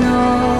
know.